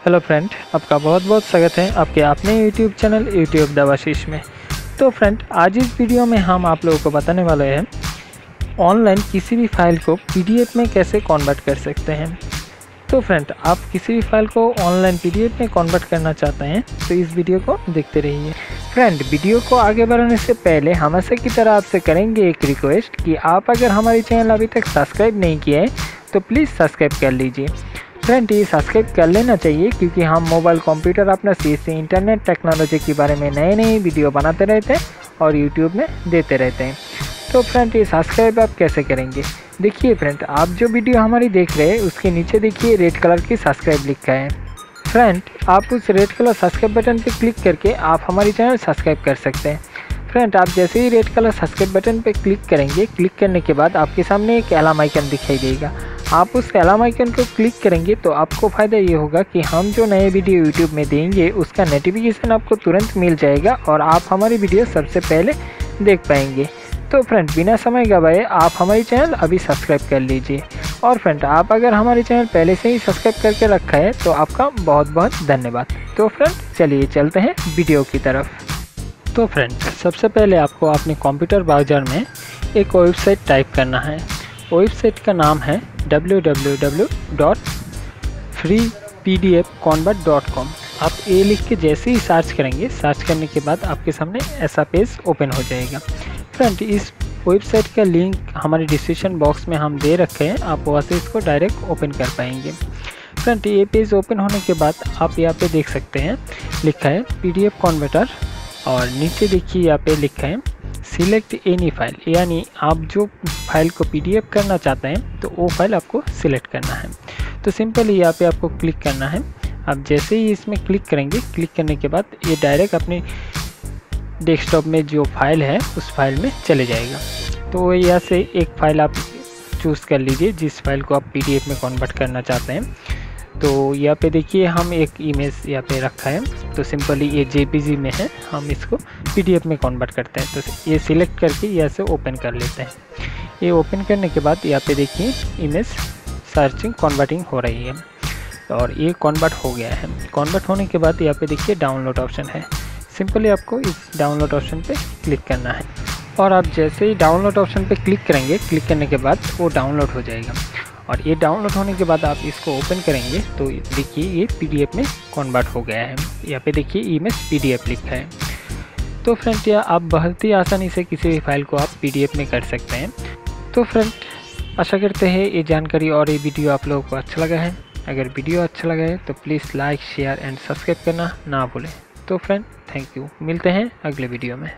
Hello friend, आपका बहुत बहुत स्वागत है आपके अपने यूट्यूब चैनल यूट्यूब दवाशीष में। तो फ्रेंड, आज इस वीडियो में हम आप लोगों को बताने वाले हैं, ऑनलाइन किसी भी फ़ाइल को पीडीएफ में कैसे कन्वर्ट कर सकते हैं। तो फ्रेंड, आप किसी भी फ़ाइल को ऑनलाइन पीडीएफ में कन्वर्ट करना चाहते हैं तो इस वीडियो को देखते रहिए। फ्रेंड, वीडियो को आगे बढ़ाने से पहले हमेशा की तरह आपसे करेंगे एक रिक्वेस्ट कि आप अगर हमारे चैनल अभी तक सब्सक्राइब नहीं किए हैं तो प्लीज़ सब्सक्राइब कर लीजिए। फ्रेंड ये सब्सक्राइब कर लेना चाहिए क्योंकि हम मोबाइल कंप्यूटर अपना सी से इंटरनेट टेक्नोलॉजी के बारे में नए नए वीडियो बनाते रहते हैं और यूट्यूब में देते रहते हैं। तो फ्रेंड ये सब्सक्राइब आप कैसे करेंगे? देखिए फ्रेंड आप जो वीडियो हमारी देख रहे हैं, उसके नीचे देखिए रेड कलर की सब्सक्राइब लिखा है। फ्रेंड आप उस रेड कलर सब्सक्राइब बटन पर क्लिक करके आप हमारी चैनल सब्सक्राइब कर सकते हैं। फ्रेंड आप जैसे ही रेड कलर सब्सक्राइब बटन पर क्लिक करेंगे क्लिक करने के बाद आपके सामने एक अलार्म आइकन दिखाई देगा। आप उस अलार्म आइकन को क्लिक करेंगे तो आपको फ़ायदा ये होगा कि हम जो नए वीडियो यूट्यूब में देंगे, उसका नोटिफिकेशन आपको तुरंत मिल जाएगा और आप हमारी वीडियो सबसे पहले देख पाएँगे। तो फ्रेंड बिना समय गवाए आप हमारी चैनल अभी सब्सक्राइब कर लीजिए। और फ्रेंड आप अगर हमारे चैनल पहले से ही सब्सक्राइब करके रखा है तो आपका बहुत बहुत धन्यवाद। तो फ्रेंड चलिए चलते हैं वीडियो की तरफ़। तो फ्रेंड सबसे पहले आपको अपने कंप्यूटर ब्राउज़र में एक वेबसाइट टाइप करना है। वेबसाइट का नाम है www.freepdfconvert.com आप ए लिख के जैसे ही सर्च करेंगे सर्च करने के बाद आपके सामने ऐसा पेज ओपन हो जाएगा। फ्रेंड इस वेबसाइट का लिंक हमारे डिस्क्रिप्शन बॉक्स में हम दे रखे हैं, आप वहाँ से इसको डायरेक्ट ओपन कर पाएँगे। फ्रेंड ये पेज ओपन होने के बाद आप यहाँ पे देख सकते हैं, लिखा है पीडीएफ कन्वर्टर और नीचे देखिए यहाँ पे लिखा है सिलेक्ट एनी फ़ाइल यानी आप जो फ़ाइल को पीडीएफ करना चाहते हैं तो वो फ़ाइल आपको सिलेक्ट करना है। तो सिंपली यहाँ पे आपको क्लिक करना है। आप जैसे ही इसमें क्लिक करेंगे क्लिक करने के बाद ये डायरेक्ट अपने डेस्कटॉप में जो फ़ाइल है, उस फ़ाइल में चले जाएगा। तो यहाँ से एक फ़ाइल आप चूज़ कर लीजिए, जिस फ़ाइल को आप पीडीएफ में कन्वर्ट करना चाहते हैं। तो यहाँ पे देखिए हम एक इमेज यहाँ पे रखा है। तो सिंपली ये जेपीजी में है। हम इसको पीडीएफ में कन्वर्ट करते हैं। तो ये सिलेक्ट करके यहाँ से ओपन कर लेते हैं। ये ओपन करने के बाद यहाँ पे देखिए इमेज सर्चिंग कन्वर्टिंग हो रही है। और ये कन्वर्ट हो गया है। कन्वर्ट होने के बाद यहाँ पे देखिए डाउनलोड ऑप्शन है। सिंपली आपको इस डाउनलोड ऑप्शन पे क्लिक करना है। और आप जैसे ही डाउनलोड ऑप्शन पे क्लिक करेंगे क्लिक करने के बाद वो डाउनलोड हो जाएगा। और ये डाउनलोड होने के बाद आप इसको ओपन करेंगे तो देखिए, ये पीडीएफ में कन्वर्ट हो गया है। यहाँ पे देखिए इमेज पीडीएफ लिखा है। तो फ्रेंड या आप बहुत ही आसानी से किसी भी फ़ाइल को आप पीडीएफ में कर सकते हैं। तो फ्रेंड आशा करते हैं ये जानकारी और ये वीडियो आप लोगों को अच्छा लगा है। अगर वीडियो अच्छा लगा है तो please like share and subscribe करना ना भूलें। तो फ्रेंड थैंक यू मिलते हैं अगले वीडियो में।